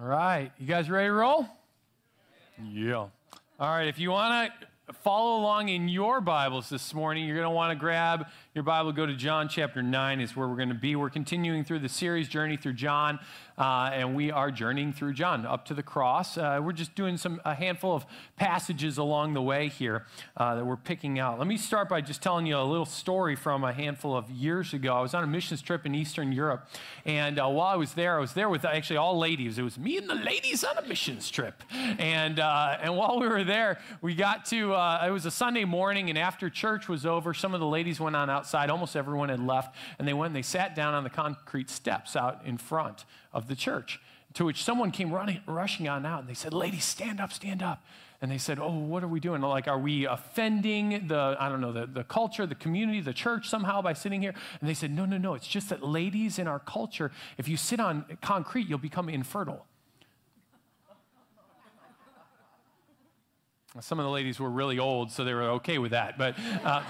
All right, you guys ready to roll? Yeah. All right, if you want to follow along in your Bibles this morning, you're going to want to grab your Bible, go to John chapter 9, is where we're going to be. We're continuing through the series Journey Through John, uh, and we are journeying through John up to the cross. Uh, we're just doing some a handful of passages along the way here uh, that we're picking out. Let me start by just telling you a little story from a handful of years ago. I was on a missions trip in Eastern Europe, and uh, while I was there, I was there with actually all ladies. It was me and the ladies on a missions trip, and uh, and while we were there, we got to uh, it was a Sunday morning, and after church was over, some of the ladies went on outside. Almost everyone had left, and they went and they sat down on the concrete steps out in front of the church. To which someone came running, rushing on out, and they said, Ladies, stand up, stand up. And they said, Oh, what are we doing? Like, are we offending the, I don't know, the, the culture, the community, the church somehow by sitting here? And they said, No, no, no. It's just that ladies in our culture, if you sit on concrete, you'll become infertile. Some of the ladies were really old, so they were okay with that. But uh,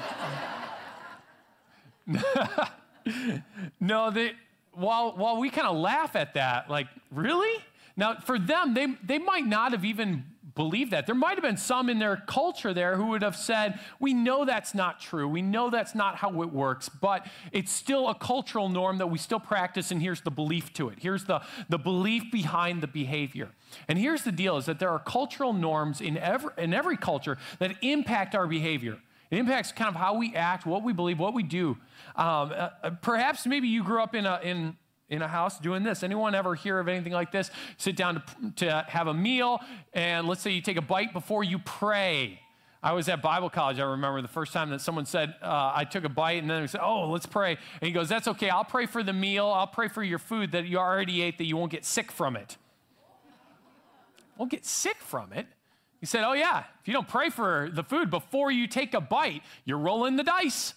no, they, while, while we kind of laugh at that, like, really? Now, for them, they, they might not have even believed that. There might have been some in their culture there who would have said, We know that's not true. We know that's not how it works, but it's still a cultural norm that we still practice, and here's the belief to it. Here's the, the belief behind the behavior. And here's the deal is that there are cultural norms in every, in every culture that impact our behavior. It impacts kind of how we act, what we believe, what we do. Um, uh, uh, perhaps maybe you grew up in a, in, in a house doing this. Anyone ever hear of anything like this? Sit down to, to have a meal, and let's say you take a bite before you pray. I was at Bible college. I remember the first time that someone said, uh, I took a bite, and then they said, Oh, let's pray. And he goes, That's okay. I'll pray for the meal. I'll pray for your food that you already ate, that you won't get sick from it. Won't get sick from it. He said, Oh, yeah, if you don't pray for the food before you take a bite, you're rolling the dice.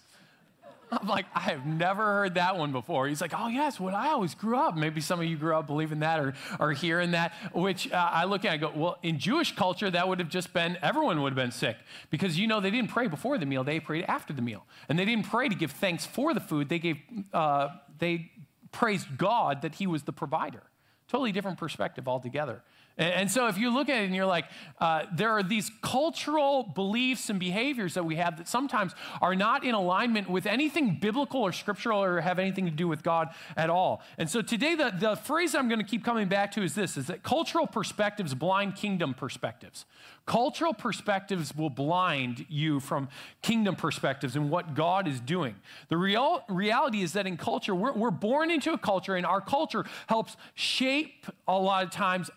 I'm like, I have never heard that one before. He's like, oh, yes, what I always grew up. Maybe some of you grew up believing that or, or hearing that, which uh, I look at and go, well, in Jewish culture, that would have just been, everyone would have been sick because, you know, they didn't pray before the meal, they prayed after the meal. And they didn't pray to give thanks for the food, they gave, uh, they praised God that he was the provider. Totally different perspective altogether. And so, if you look at it and you're like, uh, there are these cultural beliefs and behaviors that we have that sometimes are not in alignment with anything biblical or scriptural or have anything to do with God at all. And so, today, the, the phrase I'm going to keep coming back to is this is that cultural perspectives blind kingdom perspectives. Cultural perspectives will blind you from kingdom perspectives and what God is doing. The real, reality is that in culture, we're, we're born into a culture, and our culture helps shape a lot of times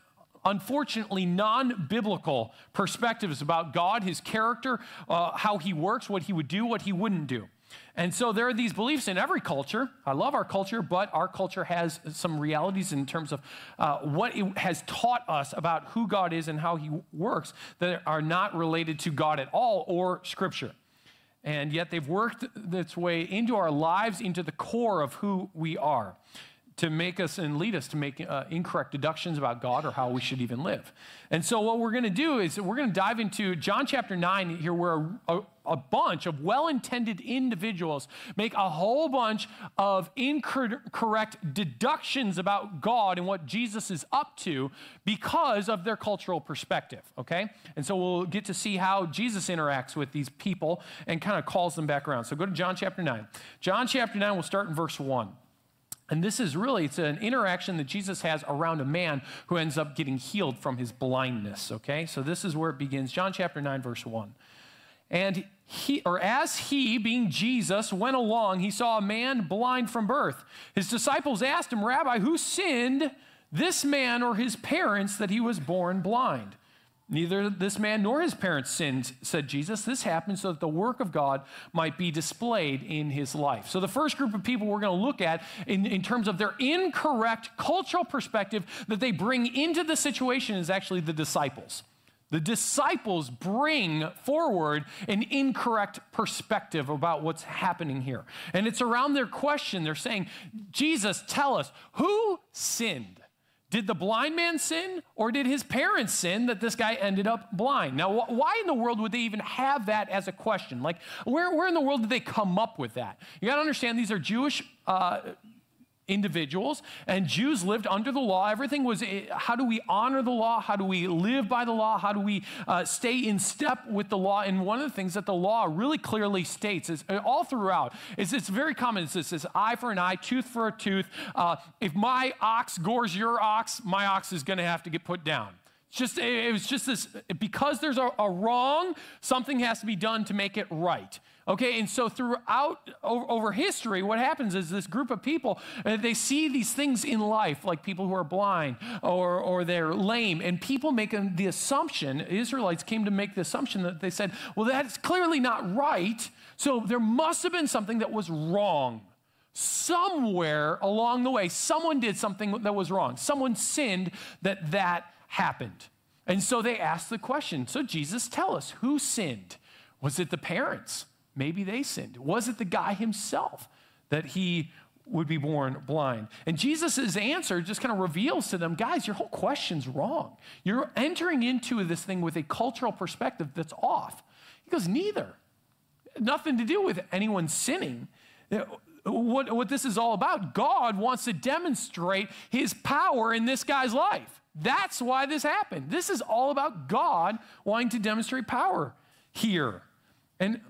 unfortunately, non biblical perspectives about God, his character, uh, how he works, what he would do, what he wouldn't do. And so there are these beliefs in every culture. I love our culture, but our culture has some realities in terms of uh, what it has taught us about who God is and how he works that are not related to God at all or Scripture. And yet they've worked its way into our lives, into the core of who we are to make us and lead us to make uh, incorrect deductions about God or how we should even live. And so, what we're going to do is we're going to dive into John chapter 9 here, where a, a, a bunch of well intended individuals make a whole bunch of incorrect deductions about God and what Jesus is up to because of their cultural perspective, okay? And so, we'll get to see how Jesus interacts with these people and kind of calls them back around. So, go to John chapter 9. John chapter 9, we'll start in verse 1. And this is really, it's an interaction that Jesus has around a man who ends up getting healed from his blindness, okay? So this is where it begins. John chapter 9, verse 1. And he, or as he, being Jesus, went along, he saw a man blind from birth. His disciples asked him, Rabbi, who sinned, this man or his parents, that he was born blind? Neither this man nor his parents sinned, said Jesus. This happened so that the work of God might be displayed in his life. So, the first group of people we're going to look at in, in terms of their incorrect cultural perspective that they bring into the situation is actually the disciples. The disciples bring forward an incorrect perspective about what's happening here. And it's around their question. They're saying, Jesus, tell us, who sinned? Did the blind man sin or did his parents sin that this guy ended up blind? Now, wh- why in the world would they even have that as a question? Like, where, where in the world did they come up with that? You got to understand these are Jewish uh, individuals, and Jews lived under the law. Everything was eh, how do we honor the law? How do we live by the law? How do we uh, stay in step with the law? And one of the things that the law really clearly states is eh, all throughout is it's very common. It's this, eye for an eye, tooth for a tooth. Uh, if my ox gores your ox, my ox is going to have to get put down. It's just it was just this because there's a, a wrong, something has to be done to make it right. Okay, and so throughout over, history, what happens is this group of people, uh, they see these things in life, like people who are blind or, or they're lame, and people make the assumption, Israelites came to make the assumption that they said, well, that's clearly not right, so there must have been something that was wrong. Somewhere along the way, someone did something that was wrong. Someone sinned that that happened. And so they asked the question, so Jesus, tell us, who sinned? Was it the parents? Maybe they sinned. Was it the guy himself that he would be born blind? And Jesus' answer just kind of reveals to them guys, your whole question's wrong. You're entering into this thing with a cultural perspective that's off. He goes, neither. Nothing to do with anyone sinning. What, what this is all about, God wants to demonstrate his power in this guy's life. That's why this happened. This is all about God wanting to demonstrate power here. And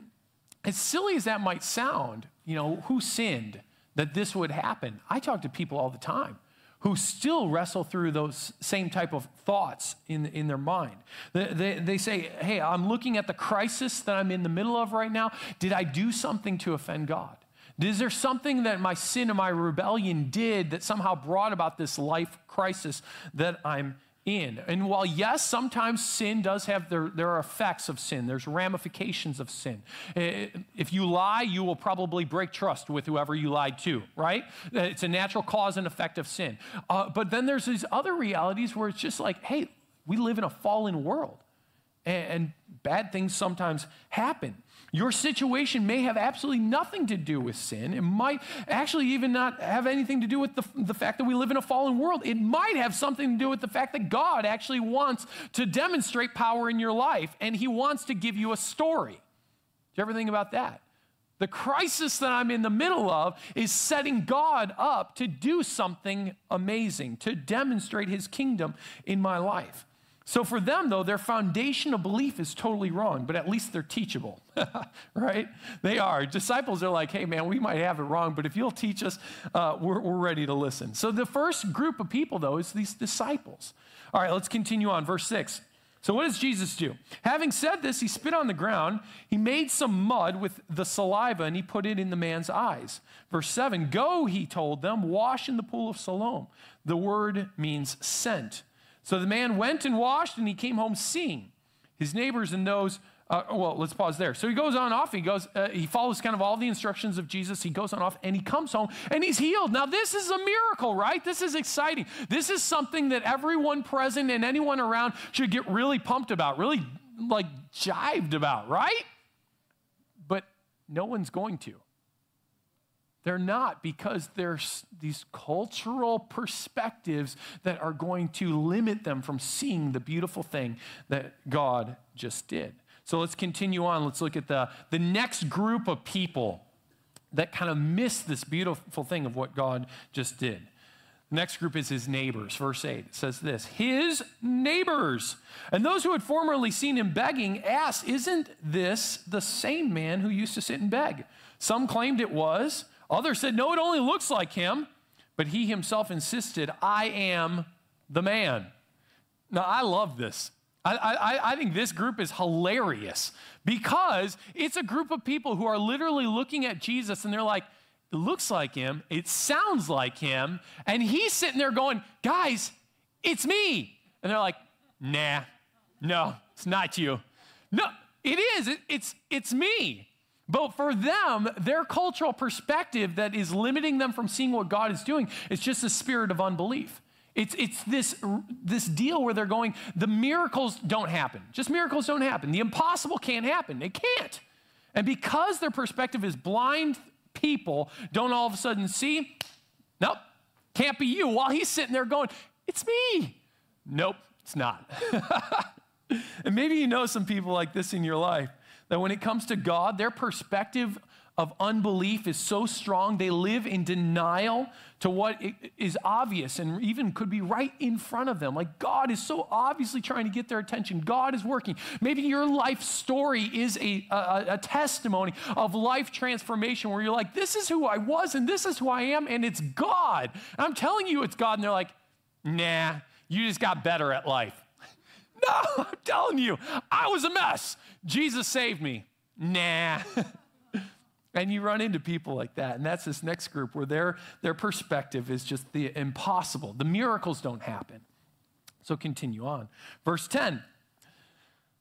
as silly as that might sound, you know, who sinned that this would happen? I talk to people all the time who still wrestle through those same type of thoughts in, in their mind. They, they, they, say, hey, I'm looking at the crisis that I'm in the middle of right now. Did I do something to offend God? Is there something that my sin and my rebellion did that somehow brought about this life crisis that I'm in. And while, yes, sometimes sin does have, there, there are effects of sin, there's ramifications of sin. If you lie, you will probably break trust with whoever you lied to, right? It's a natural cause and effect of sin. Uh, but then there's these other realities where it's just like, hey, we live in a fallen world, and, and bad things sometimes happen. Your situation may have absolutely nothing to do with sin. It might actually even not have anything to do with the, the fact that we live in a fallen world. It might have something to do with the fact that God actually wants to demonstrate power in your life and He wants to give you a story. Do you ever think about that? The crisis that I'm in the middle of is setting God up to do something amazing, to demonstrate His kingdom in my life. So for them, though, their foundation of belief is totally wrong, but at least they're teachable, right? They are. Disciples are like, hey, man, we might have it wrong, but if you'll teach us, uh, we're, we're ready to listen. So the first group of people, though, is these disciples. All right, let's continue on. Verse 6. So, what does Jesus do? Having said this, he spit on the ground, he made some mud with the saliva, and he put it in the man's eyes. Verse 7 Go, he told them, wash in the pool of Siloam. The word means sent. So the man went and washed, and he came home seeing. His neighbors and those, uh, well, let's pause there. So he goes on off. He goes, uh, he follows kind of all the instructions of Jesus. He goes on off, and he comes home, and he's healed. Now this is a miracle, right? This is exciting. This is something that everyone present and anyone around should get really pumped about, really like jived about, right? But no one's going to. They're not because there's these cultural perspectives that are going to limit them from seeing the beautiful thing that God just did. So let's continue on. Let's look at the, the next group of people that kind of miss this beautiful thing of what God just did. The next group is his neighbors. Verse 8 says this His neighbors. And those who had formerly seen him begging asked, Isn't this the same man who used to sit and beg? Some claimed it was. Others said, No, it only looks like him. But he himself insisted, I am the man. Now, I love this. I, I, I, think this group is hilarious because it's a group of people who are literally looking at Jesus and they're like, it looks like him, it sounds like him, and he's sitting there going, guys, it's me. And they're like, nah, no, it's not you. No, it is, it, it's, it's me. But for them, their cultural perspective that is limiting them from seeing what God is doing is just a spirit of unbelief. It's, it's this, this deal where they're going, the miracles don't happen. Just miracles don't happen. The impossible can't happen. It can't. And because their perspective is blind people don't all of a sudden see, nope, can't be you. While he's sitting there going, it's me. Nope, it's not. and maybe you know some people like this in your life that when it comes to God, their perspective of unbelief is so strong, they live in denial to what is obvious and even could be right in front of them. Like God is so obviously trying to get their attention. God is working. Maybe your life story is a, a, a testimony of life transformation where you're like, this is who I was and this is who I am, and it's God. And I'm telling you it's God. And they're like, nah, you just got better at life. No, I'm telling you, I was a mess. Jesus saved me. Nah. And you run into people like that. And that's this next group where their, their perspective is just the impossible. The miracles don't happen. So continue on. Verse 10.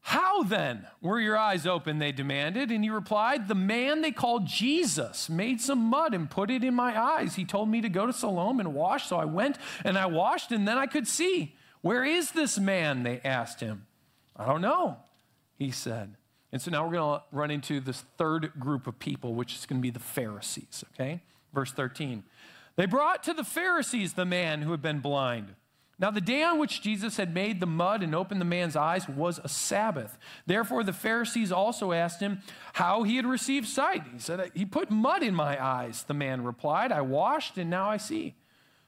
How then were your eyes open? They demanded. And he replied, The man they called Jesus made some mud and put it in my eyes. He told me to go to Siloam and wash. So I went and I washed, and then I could see. Where is this man? They asked him. I don't know, he said. And so now we're going to run into this third group of people, which is going to be the Pharisees, okay? Verse 13. They brought to the Pharisees the man who had been blind. Now, the day on which Jesus had made the mud and opened the man's eyes was a Sabbath. Therefore, the Pharisees also asked him how he had received sight. He said, He put mud in my eyes, the man replied. I washed, and now I see.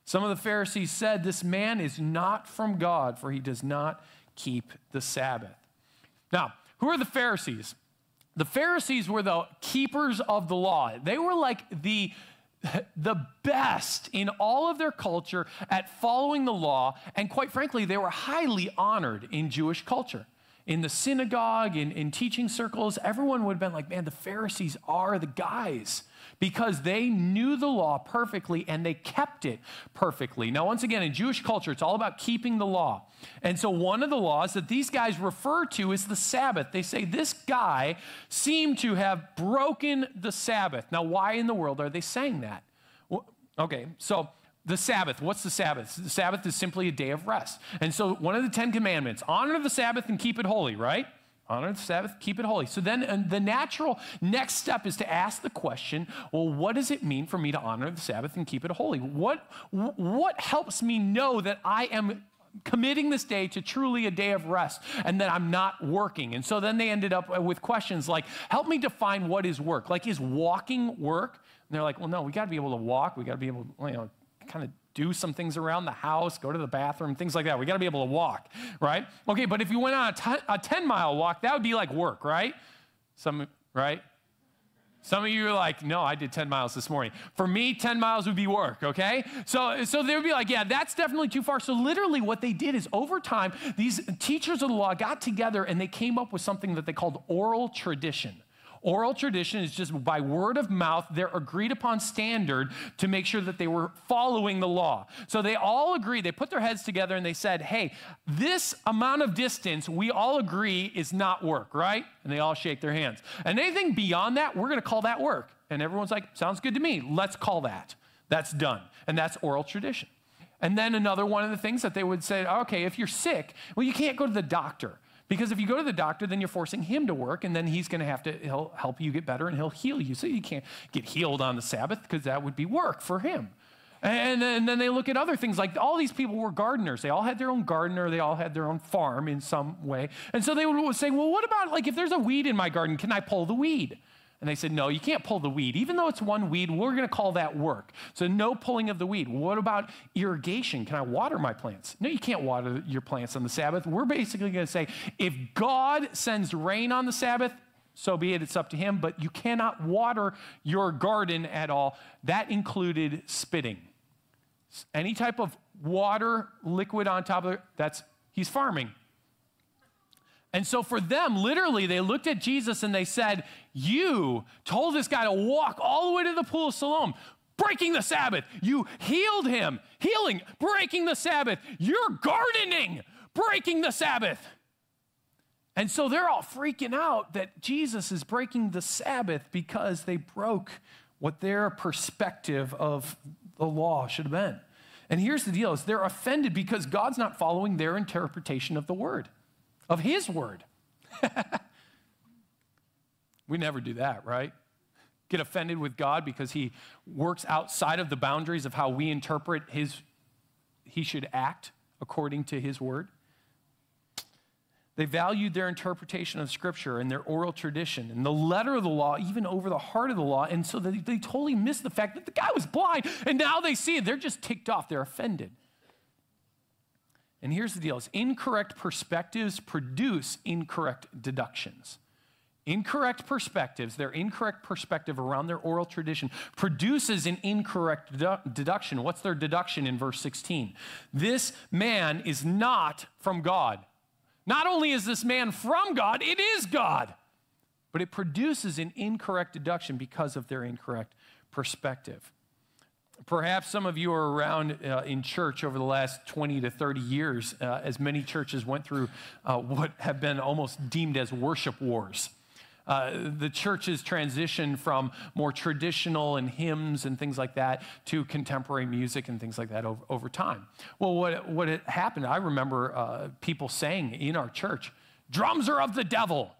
Some of the Pharisees said, This man is not from God, for he does not keep the Sabbath. Now, who are the Pharisees? The Pharisees were the keepers of the law. They were like the the best in all of their culture at following the law, and quite frankly, they were highly honored in Jewish culture. In the synagogue, in, in teaching circles, everyone would have been like, man, the Pharisees are the guys because they knew the law perfectly and they kept it perfectly. Now, once again, in Jewish culture, it's all about keeping the law. And so, one of the laws that these guys refer to is the Sabbath. They say this guy seemed to have broken the Sabbath. Now, why in the world are they saying that? Well, okay, so the Sabbath. What's the Sabbath? The Sabbath is simply a day of rest. And so, one of the Ten Commandments honor the Sabbath and keep it holy, right? Honor the Sabbath, keep it holy. So then the natural next step is to ask the question well, what does it mean for me to honor the Sabbath and keep it holy? What, what helps me know that I am committing this day to truly a day of rest and that I'm not working. And so then they ended up with questions like, help me define what is work. Like, is walking work? And they're like, well, no, we got to be able to walk. We got to be able to, you know, kind of do some things around the house, go to the bathroom, things like that. We got to be able to walk, right? Okay, but if you went on a 10 mile walk, that would be like work, right? Some, right? Some of you are like, no, I did 10 miles this morning. For me, 10 miles would be work, okay? So, so they would be like, yeah, that's definitely too far. So literally what they did is over time, these teachers of the law got together and they came up with something that they called oral tradition. Oral tradition is just by word of mouth, their agreed upon standard to make sure that they were following the law. So they all agreed, they put their heads together and they said, hey, this amount of distance we all agree is not work, right? And they all shake their hands. And anything beyond that, we're going to call that work. And everyone's like, sounds good to me. Let's call that. That's done. And that's oral tradition. And then another one of the things that they would say, okay, if you're sick, well, you can't go to the doctor. Because if you go to the doctor, then you're forcing him to work, and then he's going to have to he'll help you get better and he'll heal you. So you can't get healed on the Sabbath because that would be work for him. And, and, then they look at other things like all these people were gardeners. They all had their own gardener. They all had their own farm in some way. And so they would say, well, what about like if there's a weed in my garden, can I pull the weed? And they said, no, you can't pull the weed. Even though it's one weed, we're going to call that work. So no pulling of the weed. What about irrigation? Can I water my plants? No, you can't water your plants on the Sabbath. We're basically going to say, if God sends rain on the Sabbath, so be it, it's up to him, but you cannot water your garden at all. That included spitting. Any type of water, liquid on top of it, that's, he's farming. And so for them, literally, they looked at Jesus and they said, You told this guy to walk all the way to the pool of Siloam, breaking the Sabbath. You healed him, healing, breaking the Sabbath. You're gardening, breaking the Sabbath. And so they're all freaking out that Jesus is breaking the Sabbath because they broke what their perspective of the law should have been. And here's the deal is they're offended because God's not following their interpretation of the word of His Word. we never do that, right? Get offended with God because He works outside of the boundaries of how we interpret His, He should act according to His Word. They valued their interpretation of Scripture and their oral tradition and the letter of the law, even over the heart of the law. And so they, they totally missed the fact that the guy was blind. And now they see it. They're just ticked off. They're offended. And here's the deal: is incorrect perspectives produce incorrect deductions. Incorrect perspectives, their incorrect perspective around their oral tradition produces an incorrect dedu- deduction. What's their deduction in verse 16? This man is not from God. Not only is this man from God, it is God. But it produces an incorrect deduction because of their incorrect perspective. Perhaps some of you are around uh, in church over the last 20 to 30 years, uh, as many churches went through uh, what have been almost deemed as worship wars. Uh, the church's transition from more traditional and hymns and things like that to contemporary music and things like that over, over time. Well, what, what happened, I remember uh, people saying in our church, drums are of the devil.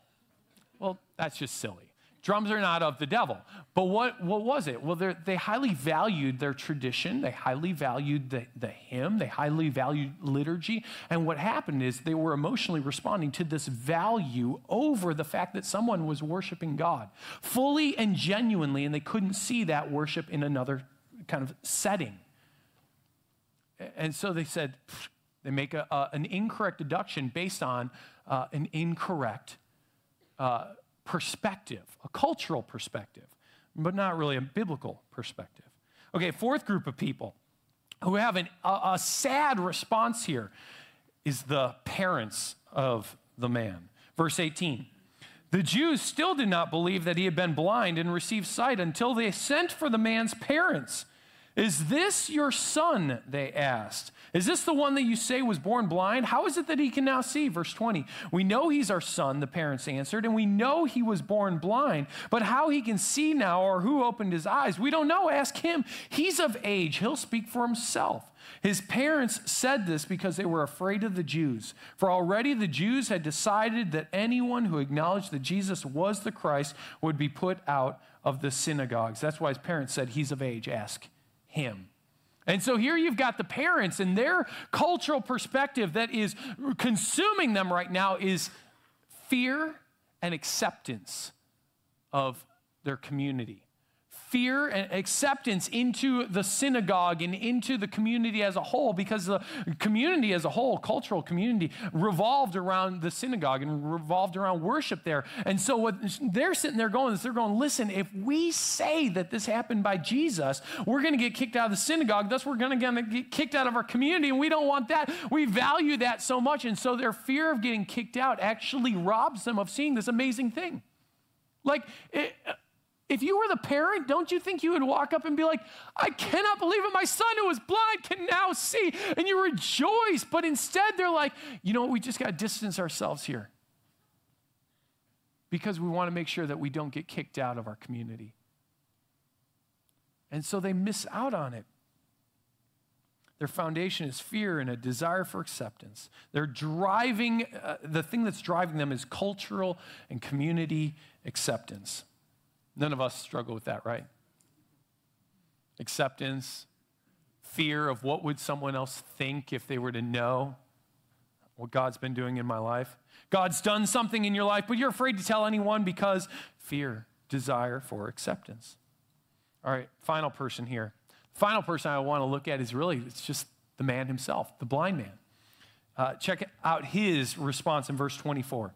Well, that's just silly. Drums are not of the devil. But what, what was it? Well, they highly valued their tradition. They highly valued the, the hymn. They highly valued liturgy. And what happened is they were emotionally responding to this value over the fact that someone was worshiping God fully and genuinely, and they couldn't see that worship in another kind of setting. And so they said, they make a, a, an incorrect deduction based on uh, an incorrect uh, perspective, a cultural perspective, but not really a biblical perspective. Okay, fourth group of people who have an, a, a sad response here is the parents of the man. Verse 18. The Jews still did not believe that he had been blind and received sight until they sent for the man's parents. Is this your son? They asked. Is this the one that you say was born blind? How is it that he can now see? Verse 20. We know he's our son, the parents answered, and we know he was born blind, but how he can see now or who opened his eyes, we don't know. Ask him. He's of age, he'll speak for himself. His parents said this because they were afraid of the Jews. For already the Jews had decided that anyone who acknowledged that Jesus was the Christ would be put out of the synagogues. That's why his parents said, He's of age, ask him. And so here you've got the parents and their cultural perspective that is consuming them right now is fear and acceptance of their community fear and acceptance into the synagogue and into the community as a whole because the community as a whole, cultural community, revolved around the synagogue and revolved around worship there. And so what they're sitting there going is they're going, listen, if we say that this happened by Jesus, we're going to get kicked out of the synagogue. Thus, we're going to get kicked out of our community, and we don't want that. We value that so much. And so their fear of getting kicked out actually robs them of seeing this amazing thing. Like, it, if you were the parent, don't you think you would walk up and be like, I cannot believe it. My son who was blind can now see. And you rejoice. But instead, they're like, you know what? We just got to distance ourselves here because we want to make sure that we don't get kicked out of our community. And so they miss out on it. Their foundation is fear and a desire for acceptance. They're driving, uh, the thing that's driving them is cultural and community acceptance. None of us struggle with that, right? Acceptance, fear of what would someone else think if they were to know what God's been doing in my life. God's done something in your life, but you're afraid to tell anyone because fear, desire for acceptance. All right, final person here. Final person I want to look at is really, it's just the man himself, the blind man. Uh, check out his response in verse 24.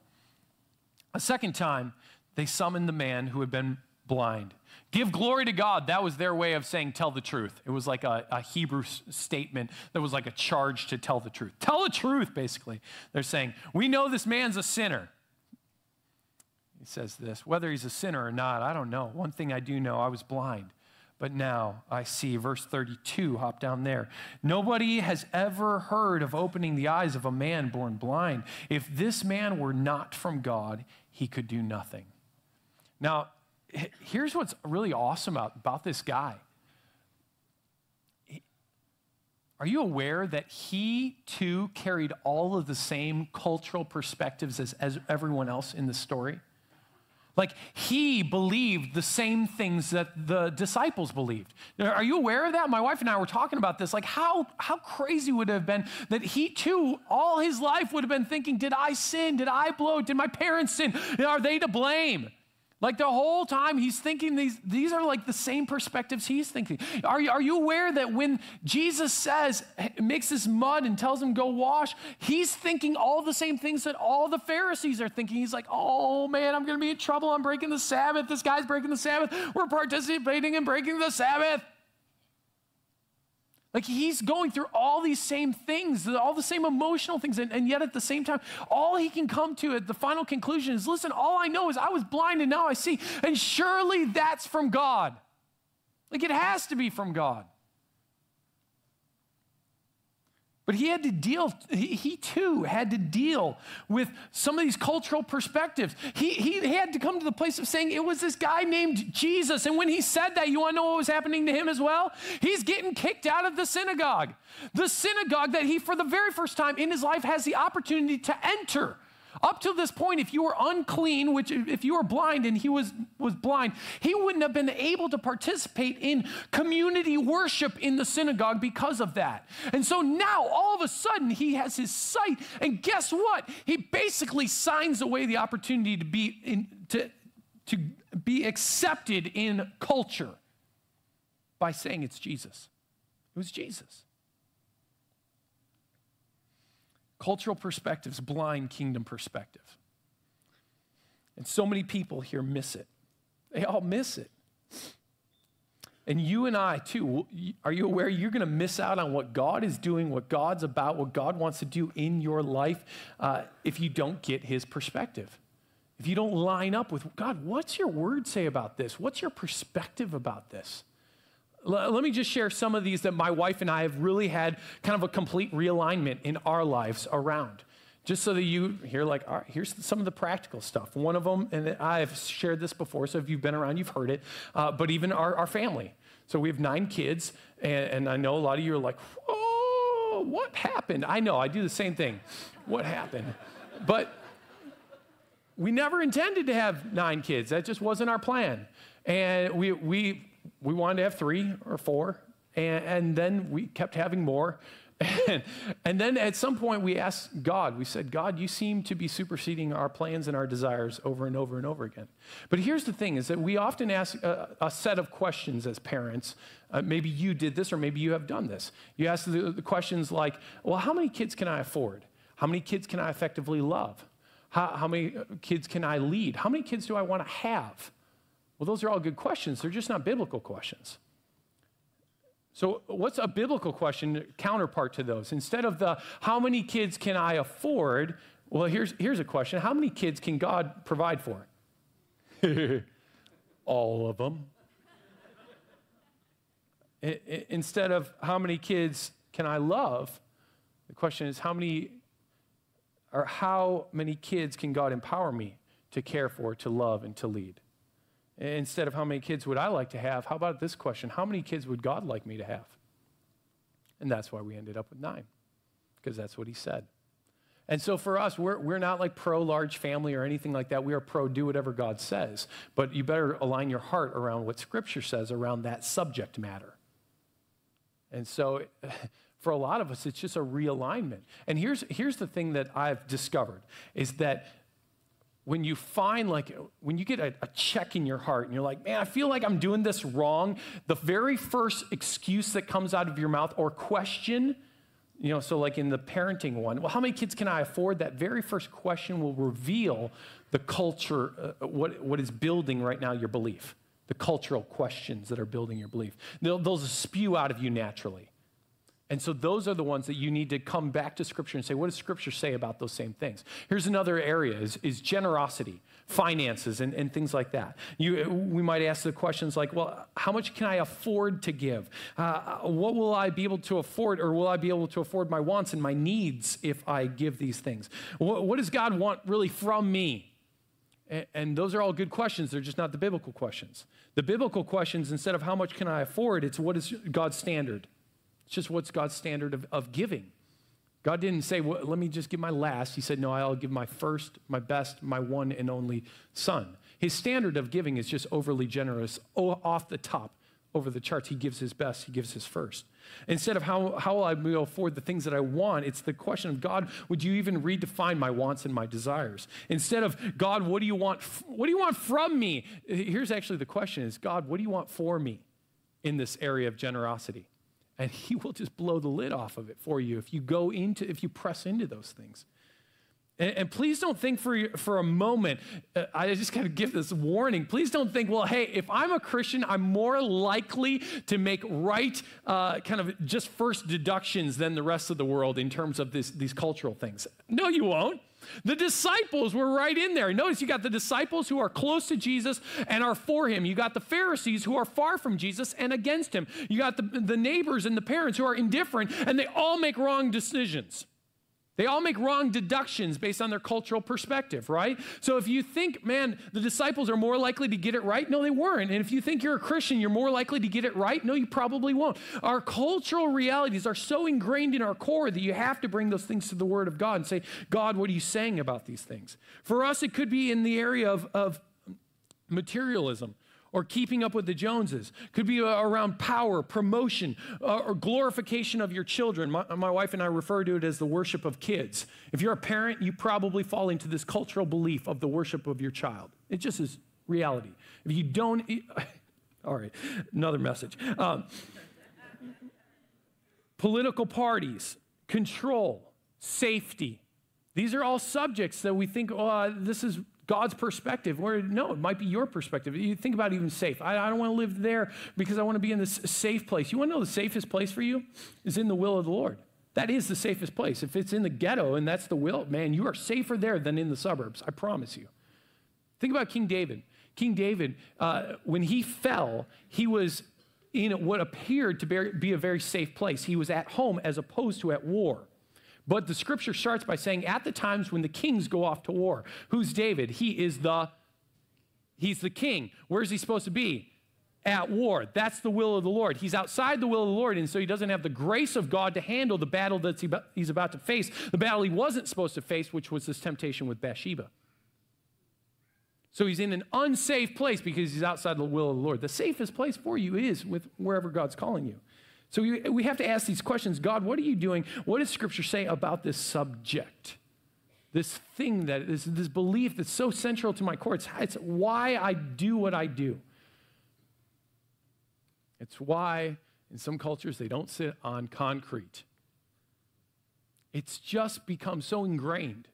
A second time, they summoned the man who had been blind. Give glory to God. That was their way of saying tell the truth. It was like a, a Hebrew s- statement that was like a charge to tell the truth. Tell the truth, basically. They're saying, We know this man's a sinner. He says this whether he's a sinner or not, I don't know. One thing I do know I was blind, but now I see. Verse 32, hop down there. Nobody has ever heard of opening the eyes of a man born blind. If this man were not from God, he could do nothing. Now, here's what's really awesome about, about this guy. Are you aware that he too carried all of the same cultural perspectives as, as everyone else in the story? Like he believed the same things that the disciples believed. Are you aware of that? My wife and I were talking about this. Like, how, how crazy would it have been that he too, all his life, would have been thinking, Did I sin? Did I blow? Did my parents sin? Are they to blame? Like the whole time he's thinking these, these are like the same perspectives he's thinking. Are you, are you aware that when Jesus says, mixes this mud and tells him go wash, he's thinking all the same things that all the Pharisees are thinking. He's like, oh man, I'm to be in trouble. I'm breaking the Sabbath. This guy's breaking the Sabbath. We're participating in breaking the Sabbath. Like he's going through all these same things, all the same emotional things, and, and, yet at the same time, all he can come to at the final conclusion is listen, all I know is I was blind and now I see. And surely that's from God. Like it has to be from God. But he had to deal, he, too had to deal with some of these cultural perspectives. He, he had to come to the place of saying it was this guy named Jesus. And when he said that, you want to know what was happening to him as well? He's getting kicked out of the synagogue. The synagogue that he, for the very first time in his life, has the opportunity to enter. Up to this point, if you were unclean, which if you were blind and he was, was blind, he wouldn't have been able to participate in community worship in the synagogue because of that. And so now all of a sudden he has his sight, and guess what? He basically signs away the opportunity to be in, to, to be accepted in culture by saying it's Jesus. It was Jesus. Cultural perspectives blind kingdom perspective. And so many people here miss it. They all miss it. And you and I, too, are you aware you're going to miss out on what God is doing, what God's about, what God wants to do in your life uh, if you don't get his perspective? If you don't line up with God, what's your word say about this? What's your perspective about this? Let me just share some of these that my wife and I have really had kind of a complete realignment in our lives around. Just so that you hear, like, all right, here's some of the practical stuff. One of them, and I've shared this before, so if you've been around, you've heard it, uh, but even our, our family. So we have nine kids, and, and I know a lot of you are like, oh, what happened? I know, I do the same thing. What happened? But we never intended to have nine kids. That just wasn't our plan. And we, we we wanted to have three or four, and, and then we kept having more. And, and, then at some point we asked God, we said, God, you seem to be superseding our plans and our desires over and over and over again. But here's the thing is that we often ask a, a set of questions as parents. Uh, maybe you did this or maybe you have done this. You ask the, the, questions like, well, how many kids can I afford? How many kids can I effectively love? How, how many uh, kids can I lead? How many kids do I want to have? Well, those are all good questions. They're just not biblical questions. So, what's a biblical question counterpart to those? Instead of the how many kids can I afford? Well, here's, here's a question How many kids can God provide for? all of them. Instead of how many kids can I love, the question is how many or how many kids can God empower me to care for, to love, and to lead? Instead of how many kids would I like to have, how about this question? How many kids would God like me to have? And that's why we ended up with nine, because that's what he said. And so for us, we're, we're not like pro large family or anything like that. We are pro do whatever God says. But you better align your heart around what Scripture says around that subject matter. And so for a lot of us, it's just a realignment. And here's, here's the thing that I've discovered is that when you find like when you get a, a, check in your heart and you're like man i feel like i'm doing this wrong the very first excuse that comes out of your mouth or question you know so like in the parenting one well how many kids can i afford? that very first question will reveal the culture uh, what, what is building right now your belief the cultural questions that are building your belief. They'll, they'll spew out of you naturally and so those are the ones that you need to come back to Scripture and say, what does Scripture say about those same things? Here's another area is, is generosity, finances, and, and things like that. You, we might ask the questions like, well, how much can I afford to give? Uh, what will I be able to afford, or will I be able to afford my wants and my needs if I give these things? What, what does God want really from me? And, and those are all good questions. They're just not the biblical questions. The biblical questions, instead of how much can I afford, it's what is God's standard? It's just what's God's standard of, of giving. God didn't say, well, let me just give my last. He said, no, I'll give my first, my best, my one and only son. His standard of giving is just overly generous, off the top, over the charts. He gives his best, he gives his first. Instead of how, how will I afford the things that I want, it's the question of God, would you even redefine my wants and my desires? Instead of God, what do you want? What do you want from me? Here's actually the question is God, what do you want for me in this area of generosity? And he will just blow the lid off of it for you if you go into, if you press into those things. And, and please don't think for, for a moment, uh, I just kind of give this warning. Please don't think, well, hey, if I'm a Christian, I'm more likely to make right uh, kind of just first deductions than the rest of the world in terms of this, these cultural things. No, you won't. The disciples were right in there. Notice you got the disciples who are close to Jesus and are for him. You got the Pharisees who are far from Jesus and against him. You got the, the neighbors and the parents who are indifferent and they all make wrong decisions. They all make wrong deductions based on their cultural perspective, right? So if you think, man, the disciples are more likely to get it right, no, they weren't. And if you think you're a Christian, you're more likely to get it right, no, you probably won't. Our cultural realities are so ingrained in our core that you have to bring those things to the Word of God and say, God, what are you saying about these things? For us, it could be in the area of, of materialism or keeping up with the Joneses. Could be around power, promotion, uh, or glorification of your children. My, my, wife and I refer to it as the worship of kids. If you're a parent, you probably fall into this cultural belief of the worship of your child. It just is reality. If you don't, all right, another message. Um, political parties, control, safety. These are all subjects that we think, oh, this is God's perspective. or no, it might be your perspective. You think about even safe. I, I don't want to live there because I want to be in this safe place. You want to know the safest place for you is in the will of the Lord. That is the safest place. If it's in the ghetto and that's the will, man, you are safer there than in the suburbs. I promise you. Think about King David. King David, uh, when he fell, he was in what appeared to be a very safe place. He was at home as opposed to at war. But the scripture starts by saying, at the times when the kings go off to war, who's David? He is the he's the king. Where's he supposed to be? At war. That's the will of the Lord. He's outside the will of the Lord, and so he doesn't have the grace of God to handle the battle that he's about to face, the battle he wasn't supposed to face, which was this temptation with Bathsheba. So he's in an unsafe place because he's outside the will of the Lord. The safest place for you is with wherever God's calling you. So we, we have to ask these questions God, what are you doing? What does Scripture say about this subject? This thing that is this belief that's so central to my core. It's, it's why I do what I do. It's why in some cultures they don't sit on concrete. It's just become so ingrained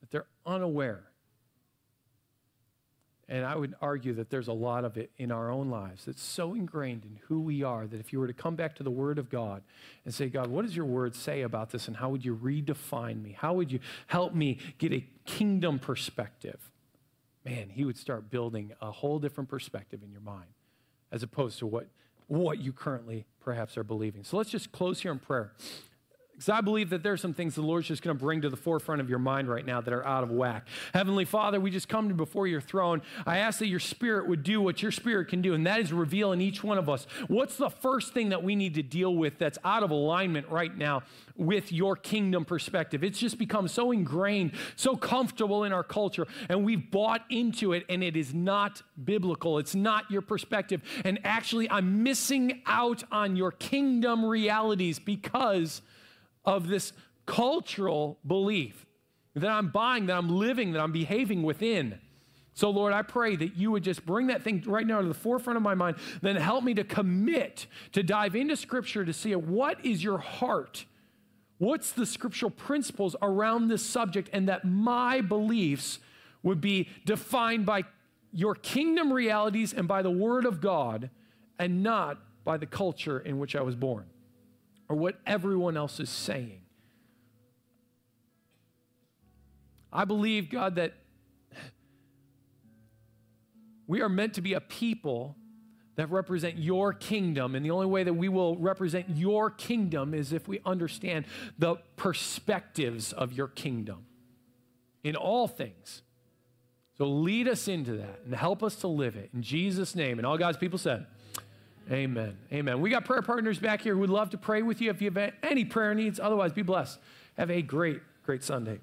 that they're unaware and I would argue that there's a lot of it in our own lives that's so ingrained in who we are that if you were to come back to the Word of God and say, God, what does your Word say about this? And how would you redefine me? How would you help me get a kingdom perspective? Man, He would start building a whole different perspective in your mind as opposed to what, what you currently perhaps are believing. So let's just close here in prayer. Because I believe that there are some things the Lord's just going to bring to the forefront of your mind right now that are out of whack. Heavenly Father, we just come before your throne. I ask that your spirit would do what your spirit can do, and that is reveal in each one of us what's the first thing that we need to deal with that's out of alignment right now with your kingdom perspective. It's just become so ingrained, so comfortable in our culture, and we've bought into it, and it is not biblical. It's not your perspective. And actually, I'm missing out on your kingdom realities because of this cultural belief that I'm buying, that I'm living, that I'm behaving within. So, Lord, I pray that you would just bring that thing right now to the forefront of my mind, then help me to commit to dive into Scripture to see what is your heart? What's the scriptural principles around this subject, and that my beliefs would be defined by your kingdom realities and by the Word of God, and not by the culture in which I was born or what everyone else is saying. I believe, God, that we are meant to be a people that represent your kingdom. And the only way that we will represent your kingdom is if we understand the perspectives of your kingdom in all things. So lead us into that and help us to live it. In Jesus' name. And all God's people said, Amen. Amen. We got prayer partners back here who would love to pray with you if you have any prayer needs. Otherwise, be blessed. Have a great, great Sunday.